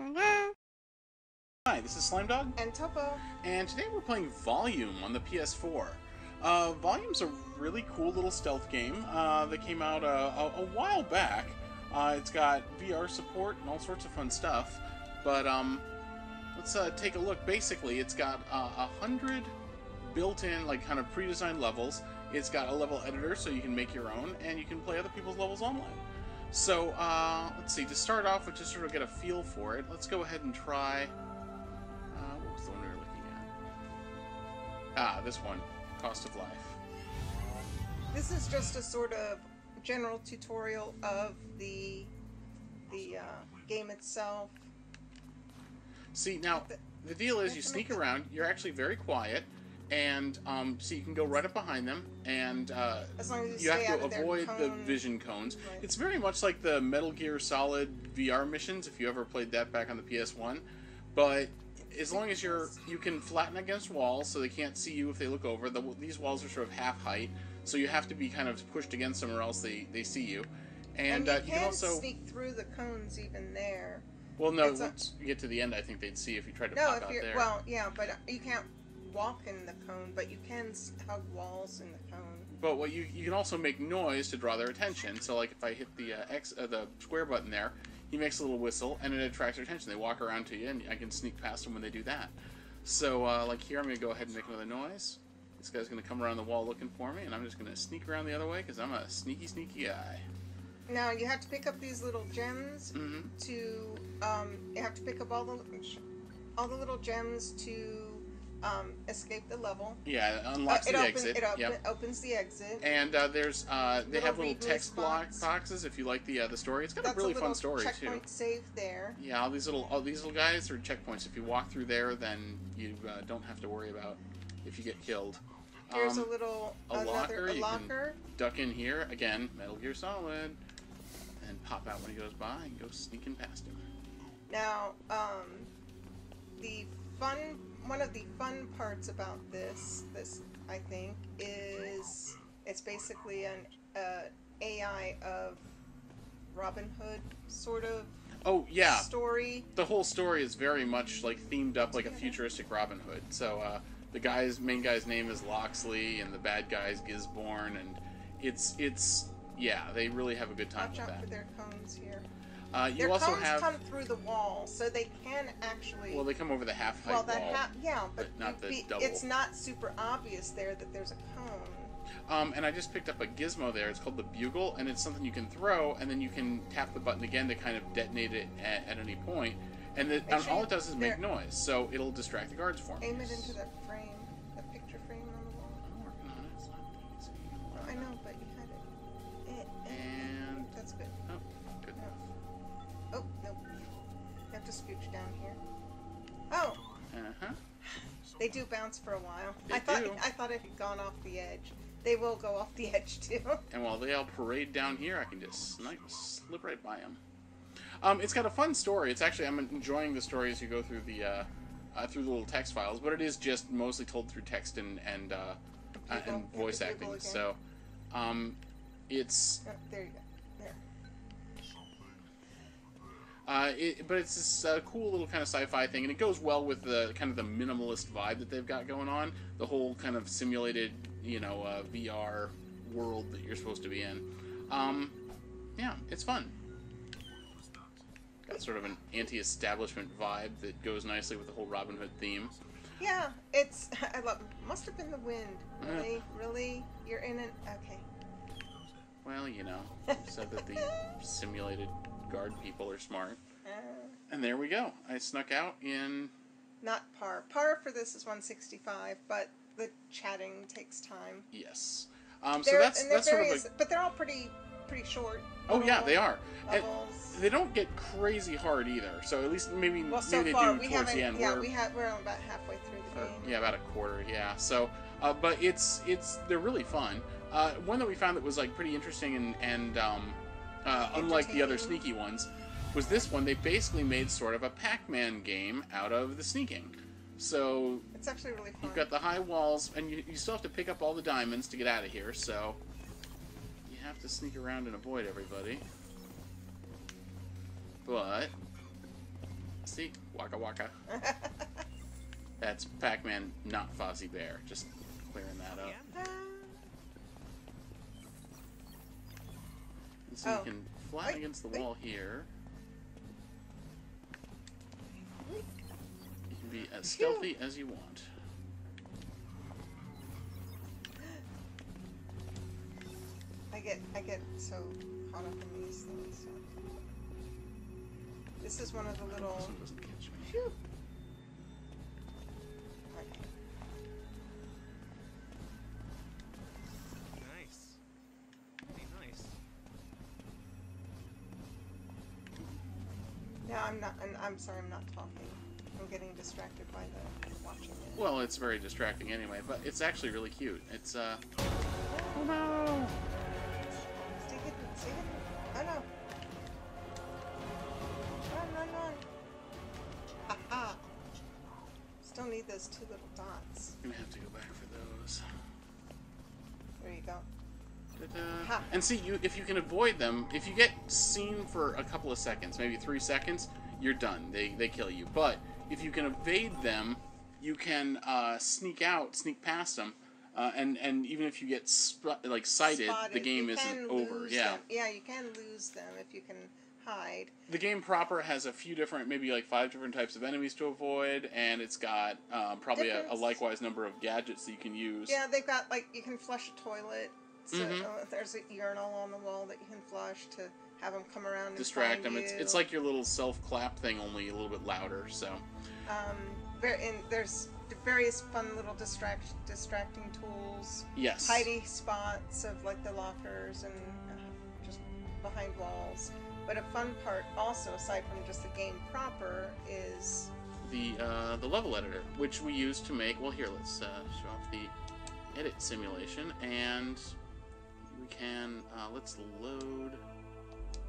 Hi, this is Slimedog, And Topo. and today we're playing Volume on the PS4. Uh, Volume's a really cool little stealth game uh, that came out uh, a, a while back. Uh, it's got VR support and all sorts of fun stuff, but um, let's uh, take a look. Basically, it's got uh, a hundred built-in, like kind of pre-designed levels. It's got a level editor, so you can make your own, and you can play other people's levels online. So uh, let's see. To start off with, just sort of get a feel for it. Let's go ahead and try. Uh, what was the one we were looking at? Ah, this one, Cost of Life. This is just a sort of general tutorial of the the uh, game itself. See, now the deal is, you sneak around. You're actually very quiet, and um, so you can go right up behind them, and uh, As long as you you have to out of their avoid the vision cones. Right. It's very much like the Metal Gear Solid VR missions, if you ever played that back on the PS1. But as long as you're, you can flatten against walls, so they can't see you if they look over. The, these walls are sort of half height, so you have to be kind of pushed against them, or else they, they see you. And, you uh, can, you can also, sneak through the cones even there. well, no, once you get to the end, I think they'd see if you tried to No, pop if out you're there. well, yeah, but you can't walk in the cone, but you can hug walls in the cone. But what you you can also make noise to draw their attention. So like if I hit the uh, X uh, the square button there, he makes a little whistle and it attracts their attention. They walk around to you, and I can sneak past them when they do that. So uh, like here, I'm gonna go ahead and make another noise. This guy's gonna come around the wall looking for me, and I'm just gonna sneak around the other way because I'm a sneaky, sneaky guy. Now you have to pick up these little gems hmm to um, you have to pick up all the all the little gems to um, escape the level. Yeah, it Uh, unlocks it the open- exit. It open, yep. opens the exit. And uh, there's uh, they Little have little text block boxes if you like the uh, the story. It's got That's a really a fun story too. checkpoint save there. Yeah, all these little all these little guys are checkpoints. If you walk through there, then you uh, don't have to worry about if you get killed. Here's Um, a little a another locker, a locker. duck in here again, Metal Gear Solid, and pop out when he goes by and go sneaking past him. Now, um, the fun one of the fun parts about this this I think is it's basically an uh, AI of Robin Hood sort of Oh yeah, story. the whole story is very much like themed up like a futuristic Robin Hood. So uh, the guy's main guy's name is Loxley, and the bad guy's Gisborne, and it's it's yeah, they really have a good time Watch with out for their cones here. Uh, you Their also cones have come through the wall, so they can actually. well, they come over the half height well, that wall. ha- yeah, but, but not the be- double. it's not super obvious there that there's a cone. Um, and I just picked up a gizmo there. It's called the bugle, and it's something you can throw, and then you can tap the button again to kind of detonate it at, at any point. And, the, and all it does is make noise, so it'll distract the guards for me. Aim it into that they do bounce for a while. They I thought do. I thought it had gone off the edge. They will go off the edge too. And while they all parade down here, I can just snipe, slip right by them. Um, it's got a fun story. It's actually I'm enjoying the story as you go through the uh, uh, through the little text files, but it is just mostly told through text and and uh, uh, and voice acting. again. So, um, it's Oh, there you go. Uh, it, but it's this uh, cool little kind of sci-fi thing, and it goes well with the kind of the minimalist vibe that they've got going on. The whole kind of simulated, you know, uh, VR world that you're supposed to be in. Um, yeah, it's fun. Got sort of an anti-establishment vibe that goes nicely with the whole Robin Hood theme. Yeah, it's. I love. Must have been the wind. Yeah. Really, really. You're in an. Okay. Well, you know, said that the simulated guard people are smart. Uh, And there we go. I snuck out in not par. Par for this is 165, but the chatting takes time. yes. Um, so that's that's sort of various, a but they're all pretty pretty short. Oh yeah, they are. And they don't get crazy hard either. So at least maybe well, so maybe they far do we towards the end. yeah, where, we have. We're on about halfway through the or- game. yeah, about a quarter. Yeah. So, uh, but it's it's they're really fun. Uh, one that we found that was like pretty interesting and and um, uh, unlike the other sneaky ones was this one. They basically made sort of a Pac-Man game out of the sneaking. So It's actually really fun. you've got the high walls, and you, you still have to pick up all the diamonds to get out of here. So you have to sneak around and avoid everybody. But See? Waka waka. That's Pac-Man, not Fozzie Bear. Just clearing that up. Yeah. And so Oh. you can fly Wait, against the wait. wall here. You can be as stealthy as you want. I get I get so caught up in these things. This is one of the This little. one doesn't catch me. Phew. I'm not. I'm, I'm sorry. I'm not talking. I'm getting distracted by the watching it. Well, it's very distracting anyway, but it's actually really cute. It's, uh... Oh no! Stay hidden. Stay hidden. Oh no. Run, run, run. Ha ha. Still need those two little dots. I'm gonna have to go back for those. There you go. And see, you if you can avoid them, if you get seen for a couple of seconds, maybe three seconds, you're done. They they kill you. But if you can evade them, you can uh, sneak out, sneak past them, uh, and and even if you get sp- like sighted, the game You isn't over. lose Yeah. Yeah, you can lose them if you can hide. The game proper has a few different, maybe like five different types of enemies to avoid, and it's got um, probably a, a likewise number of gadgets that you can use. Yeah, they've got like you can flush a toilet. So Mhm. uh, there's a urinal on the wall that you can flush to have them come around and Distract them. It's, you. it's like your little self clap thing, only a little bit louder. So um, and there's various fun little distract distracting tools, yes, hiding spots of like the lockers and uh, just behind walls. But a fun part also, aside from just the game proper, is the uh, the level editor, which we use to make. Well, here let's uh, show off the edit simulation, and we can uh, let's load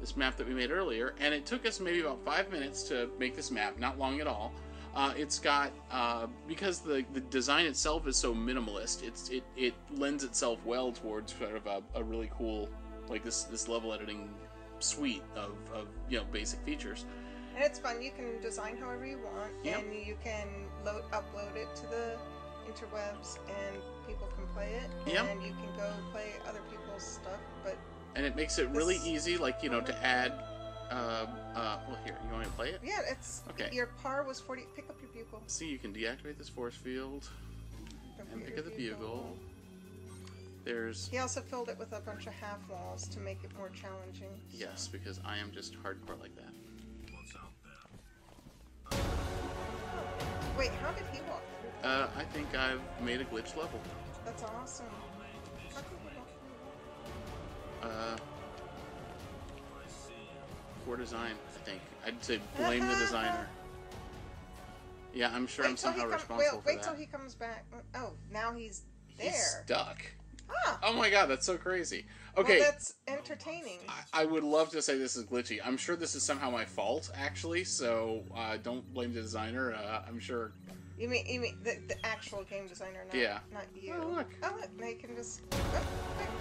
this map that we made earlier, and it took us maybe about five minutes to make this map, not long at all. Uh, it's got uh, because the, the design itself is so minimalist. It's it, it lends itself well towards sort of a, a really cool like this this level editing suite of, of you know basic features. and it's fun. You can design however you want, Yep. and you can load upload it to the interwebs, and people can play it, Yep. and you can go play other people's stuff. But and it makes it really easy, like you know, to add. Uh, uh, well, here you want me to play it? yeah, it's Okay. your par was forty. Pick up your bugle. See, you can deactivate this force field Don't and pick up the bugle. There's He also filled it with a bunch of half walls to make it more challenging. yes, because I am just hardcore like that. Wait, how did he walk? Uh, I think I've made a glitch level. That's awesome. Uh, poor design. I think I'd say blame the designer. Yeah, I'm sure I'm Wait he somehow come- responsible wait, for wait till he comes back. Oh, now he's there. He's stuck. Ah, Oh my god, that's so crazy. Okay, well, that's entertaining. I- I would love to say this is glitchy. I'm sure this is somehow my fault, actually. So uh, don't blame the designer. Uh, I'm sure. You mean you mean the, the actual game designer, not Yeah. not you? Oh, look. Oh look, now you can just oh,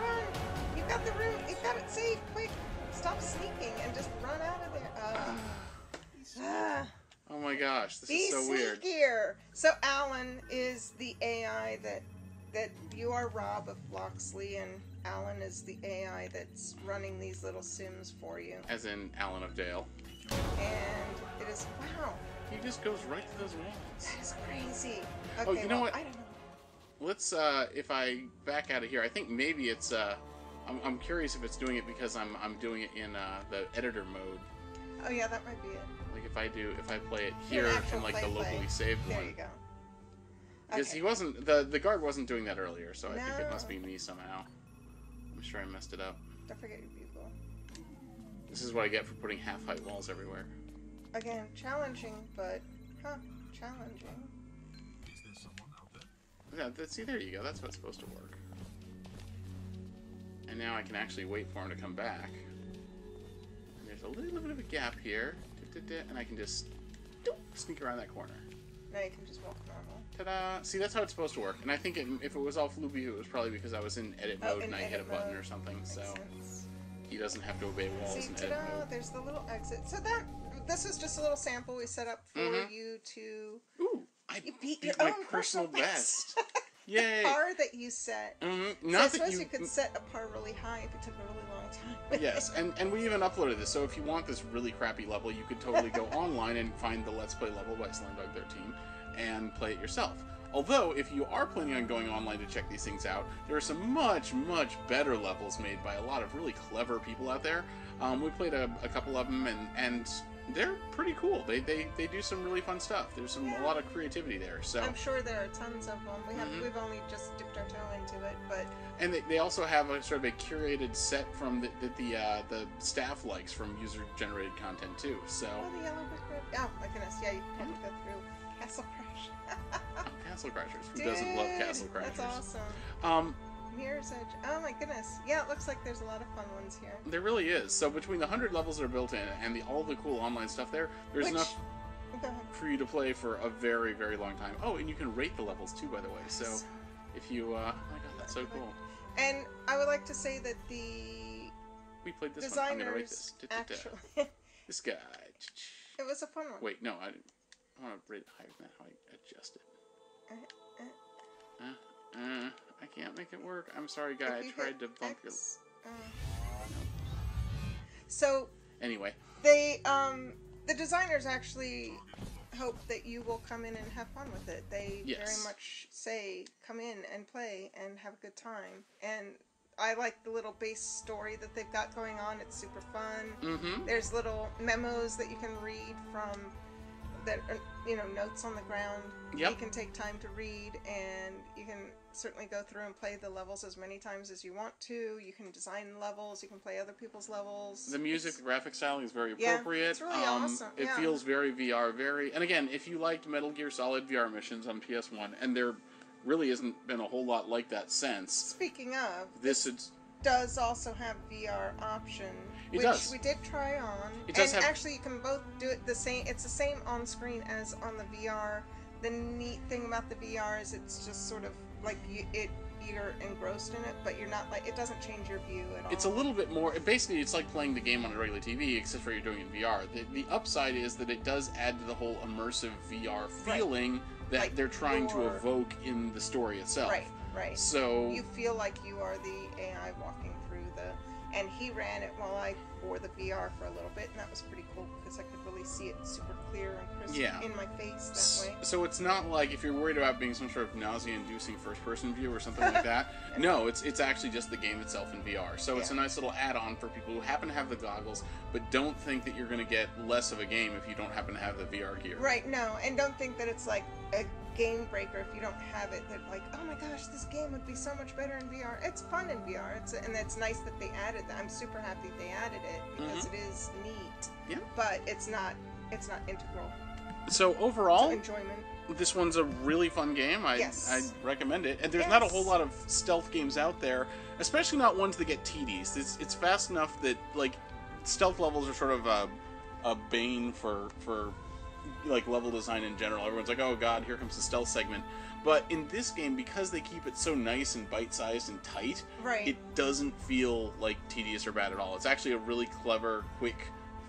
run. You got the room. You got it safe. Quick, stop sneaking and just run out of there. Uh. Oh my gosh, this is so weird. sneakier. So Alan is the AI that that you are Rob of Loxley, and Alan is the AI that's running these little sims for you. As in Alan of Dale. And it is wow, He just goes right to those walls. that is crazy. Okay, Oh, you know well, what? I don't know. Let's, uh, if I back out of here, I think maybe it's, uh, I'm, I'm curious if it's doing it because I'm, I'm doing it in, uh, the editor mode. Oh yeah, that might be it. Like if I do, if I play it here actual in like the locally play. saved There one. you go. Because Okay. he wasn't, the, the guard wasn't doing that earlier, so I think it must be me somehow. I'm sure I messed it up. Don't forget your bugle. This is what I get for putting half height walls everywhere. Again, challenging, but huh, challenging. Is there someone out there? Yeah, that, see, there you go. That's what's supposed to work. And now I can actually wait for him to come back. And there's a little bit of a gap here. And I can just sneak around that corner. Now you can just walk normal. Ta-da! See, that's how it's supposed to work. And I think it, if it was all floopy, it was probably because I was in edit Oh, mode in and I hit a button mode. or something. Makes So sense. he doesn't have to obey walls See, in edit mode. There's the little exit. So that this is just a little sample we set up for Mhm. you to Ooh, I you beat, beat your my own personal personal best. Yay! par that you set. Mhm, So I suppose you. you, could set a par really high if it took a really long time. Yes, and, and we even uploaded this. So if you want this really crappy level, you could totally go online and find the Let's Play level by Slimedog13 and play it yourself. Although, if you are planning on going online to check these things out, there are some much, much better levels made by a lot of really clever people out there. Um, we played a, a couple of them, and, and they're pretty cool. They, they, they do some really fun stuff. There's some a lot of creativity there. So I'm sure there are tons of them. We have Mhm. we've only just dipped our toe into it, but And they, they also have a sort of a curated set from the, that the uh, the staff likes from user generated content too. So oh, the yellow brick road. Oh my goodness, yeah, you have to go through Castle Crash. Castle Crashers. Who doesn't love Castle Crashers? That's awesome. Um, Mirror's Edge. Oh my goodness. Yeah, it looks like there's a lot of fun ones here. there really is. So between the hundred levels that are built in and the all the cool online stuff there, there's Which- enough for you to play for a very very long time. Oh, and you can rate the levels too, by the way. So if you, uh, oh my god, that's so cool. And I would like to say that the We played this one. I'm gonna rate this. designers Da-da-da. actually, This guy. it was a fun one. Wait, no, I, I want to rate it higher than that. How I adjust it. Uh, Uh, uh, I can't make it work. I'm sorry, guy. I tried to bump your. Uh, So Anyway, they um the designers actually hope that you will come in and have fun with it. They Yes. very much say come in and play and have a good time. And I like the little base story that they've got going on. It's super fun. mm-hmm. There's little memos that you can read from that are, you know, notes on the ground. Yep. You can take time to read and you can certainly go through and play the levels as many times as you want to. You can design levels, you can play other people's levels. The music, the graphic styling is very appropriate. Yeah, it's really um, awesome, It yeah. feels very VR, very. And again, if you liked Metal Gear Solid VR missions on PS1, and there really hasn't been a whole lot like that since, Speaking of, this is. Does also have VR option, It which does. we did try on. It does and have- actually, you can both do it the same. It's the same on screen as on the VR. The neat thing about the VR is it's just sort of like you, it you're engrossed in it, but you're not like it doesn't change your view at all. It's a little bit more. Basically, it's like playing the game on a regular TV, except for you're doing it in VR. The, the upside is that it does add to the whole immersive VR Right. feeling that Like they're trying to evoke in the story itself. right, right. So You feel like you are the AI walking through the. And he ran it while I wore the VR for a little bit, and that was pretty cool because I could really see it super clear and crisp Yeah. in my face that way. So it's not like if you're worried about being some sort of nausea-inducing first-person view or something like that. No, it's it's actually just the game itself in VR. So it's a nice little add-on for people who happen to have the goggles, but don't think that you're going to get less of a game if you don't happen to have the VR gear. Right, no, and don't think that it's like a game breaker if you don't have it. That like, oh my gosh, this game would be so much better in VR. It's fun in VR. It's and it's nice that they added that. I'm super happy they added it because it is neat. Mm-hmm. Yeah. But it's not it's not integral So overall, enjoyment. this one's a really fun game. I Yes. I recommend it. And there's not a whole lot of stealth games out there, especially not ones that get tedious. It's it's fast enough that like stealth levels are sort of a, a bane for for like level design in general. Everyone's like, "Oh god, here comes the stealth segment." But in this game because they keep it so nice and bite-sized and tight, Right. it doesn't feel like tedious or bad at all. It's actually a really clever, quick,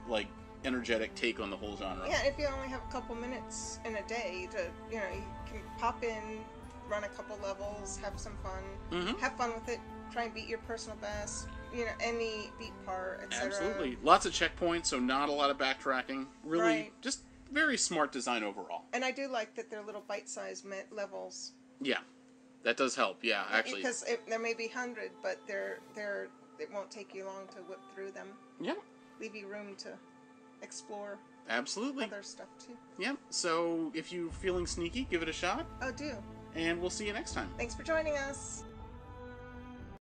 like energetic take on the whole genre. yeah, if you only have a couple minutes in a day to, you know, you can pop in, run a couple levels, have some fun, Mhm. have fun with it, try and beat your personal best, you know, any beat part, etc. Absolutely. Lots of checkpoints, so not a lot of backtracking. Really, Right. just very smart design overall. And I do like that they're little bite-sized levels. Yeah, that does help. Yeah, actually. because it, there may be hundred, but they're they're it won't take you long to whip through them. Yeah, Leave you room to explore absolutely. other stuff too. Yeah, so if you're feeling sneaky, give it a shot, Oh, do and we'll see you next time. thanks for joining us.